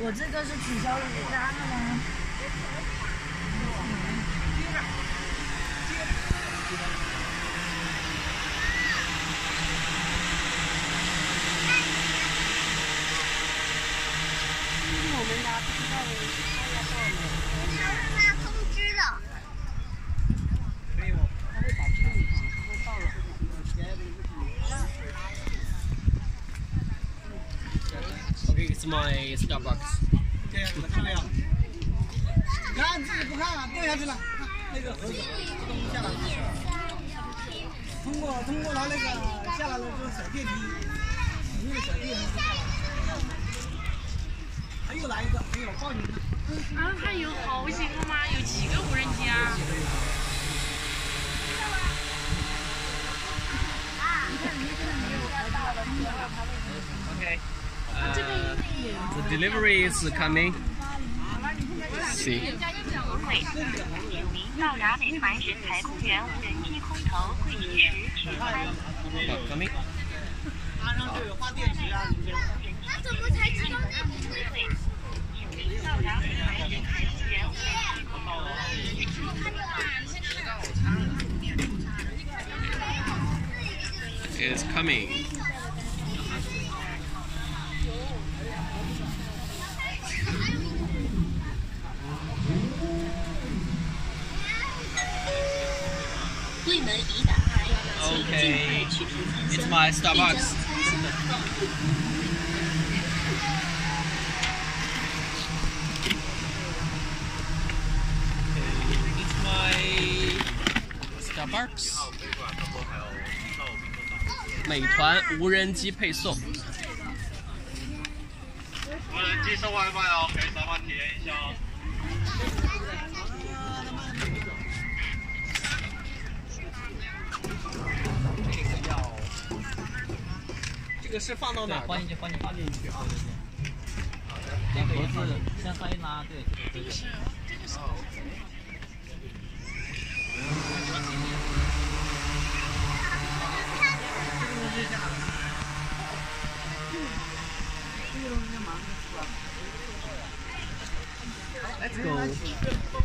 我这个是取消了，你拿了吗？我们拿不到他要到没？我是发通知的。他会打电话，他会到了会打。Okay, it's my Starbucks. 这样子的看没有？看自己不看了，掉下去了。看那个盒子自动下来了。通过通过它那个下来了之后小电梯，里面的小电梯下来了。还又来一个，没有报警。啊，还有好几个吗？有几个无人机啊？Delivery is coming. See. 到达美团人才公园无人机空投会议时，请开。Oh, coming. 马上就有发电池啊，什么的。他怎么才知道那不是？到达美团人才公园无人机空投。It's coming. 柜门已打开，请尽快 Okay. 取出餐 It's 箱，my 并将 Starbucks. 餐箱放入。It's my Starbucks. 美团无人机配送。无人机送外卖哦，可以上班体验一下哦。这个要，这个是放到哪儿？放进去，放进放进去啊。连盒子向上一拉，对，这个是这个是。Let's go.